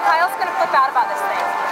Kyle's gonna flip out about this thing.